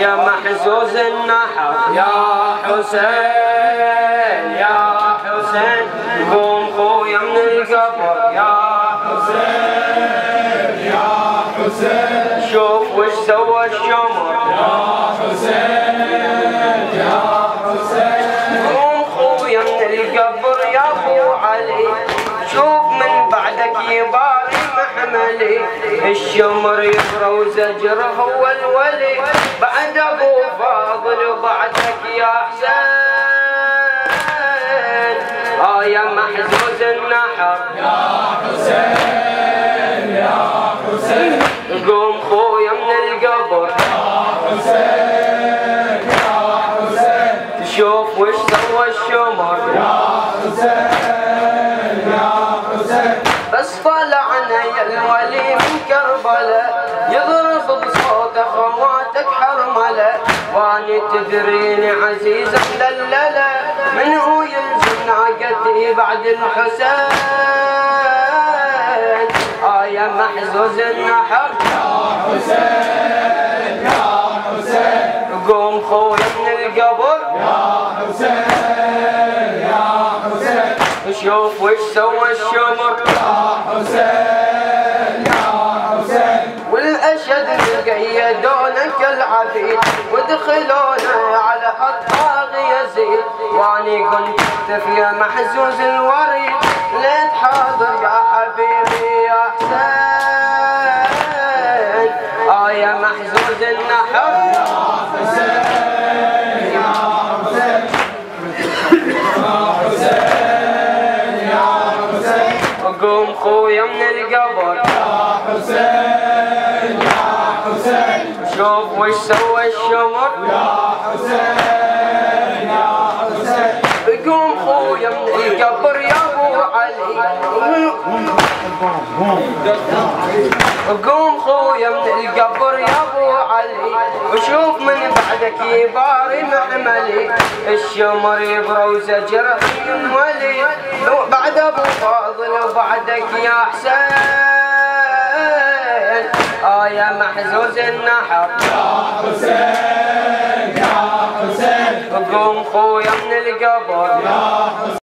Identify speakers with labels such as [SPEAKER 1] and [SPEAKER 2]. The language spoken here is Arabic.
[SPEAKER 1] يا محزوز النحر يا حسين يا حسين قوم خويا من القبر يا حسين يا حسين. شوف وش سوى الشمر. يا حسين يا حسين. قوم خويا من القبر يا ابو علي. شوف من بعدك يباري محملي. الشمر يبرى وزجر هو الولي بعد أبو فاضل وبعدك يا حسين. آه يا محزوز النحر. يا حسين يا حسين قوم خويا من القبر. يا حسين يا حسين شوف وش سوى الشمر. يا حسين يا حسين بس طلعنا يا الولي من كربلاء. واني تدريني عزيزة مدللة من هو يلزم ناقتي بعد الحسين؟ آه يا محزوز النحر يا حسين. يا حسين قوم خويا من القبر. يا حسين يا حسين شوف وش سوى الشمر. يا حسين والاشد قيدونك العبيد ودخلونا على الطاغي يزيد. وأني اكتف يا محزوز الوريد ليت حاضر يا حبيبي يا حسين. آه يا محزوز النحر. قوم خويا من القبر. يا حسين شوف وش سوى الشمر. يا حسين يا حسين قوم خويا من القبر يا أبو علي. قوم خويا من القبر يا أبو علي. وشوف من بعدك يباري محملي الشمر يبرى وزجر ولي بعد أبو فاضل وبعدك يا حسين. يا محزوز النحر يا حسين يا حسين. قوم خويا من القبر. يا حسين